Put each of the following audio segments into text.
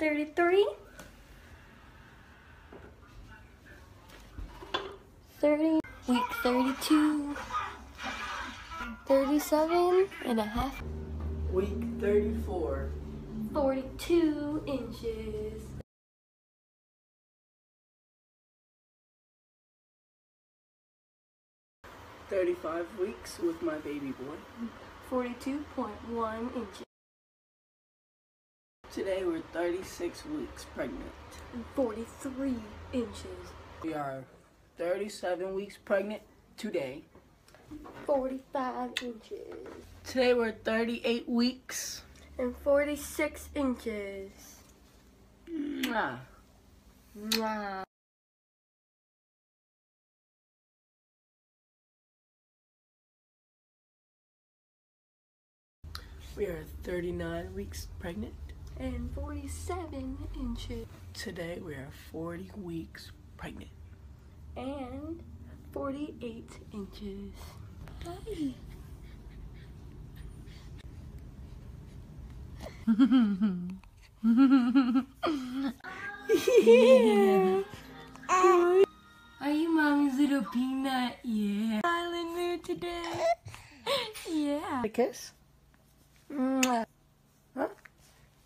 33, 30, week 32, 37 and a half, Week 34. 42 inches. Thirty-five weeks with my baby boy. 42.1 inches. Today we're 36 weeks pregnant. And 43 inches. We are 37 weeks pregnant today. 45 inches. Today we're 38 weeks. And 46 inches. Mwah. Wow. We are 39 weeks pregnant. And 47 inches. Today we are 40 weeks pregnant. And 48 inches. Hi. yeah. Are you mommy's little peanut? Yeah. Island mood today. yeah. A kiss?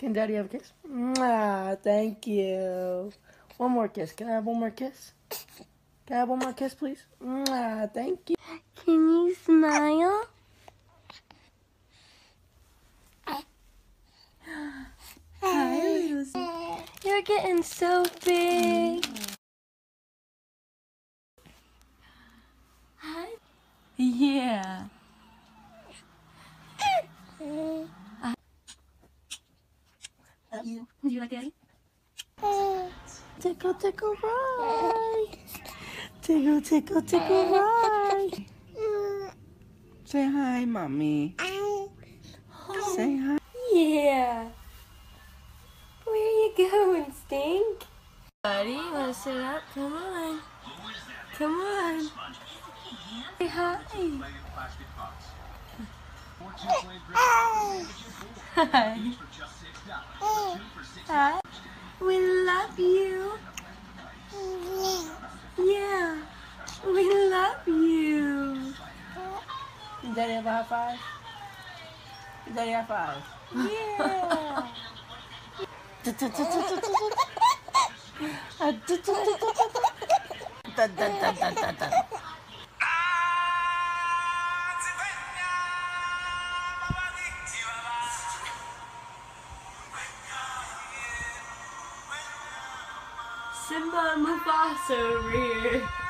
Can daddy have a kiss? Mwah, thank you. One more kiss. Can I have one more kiss? Can I have one more kiss, please? Mwah, thank you. Can you smile? Hi, little. You're getting so big. Hi. Yeah. You. Do you like daddy? Tickle, tickle, right. Tickle, tickle, tickle, right. Say hi, mommy. Say hi. Yeah. Where you going, Stink? Buddy, you wanna sit up? Come on. Come on. Say hi. Hi. Hi. We love you. Yeah. We love you. Daddy have a high five? Daddy high five. Yeah. Da, da, da, da, da, da. Simba and Mufasa over here.